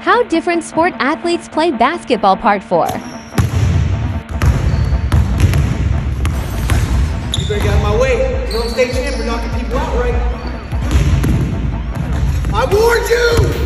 How different sport athletes play basketball Part 4. You better get out of my way. You don't stay champ for knocking people out, right? I warned you!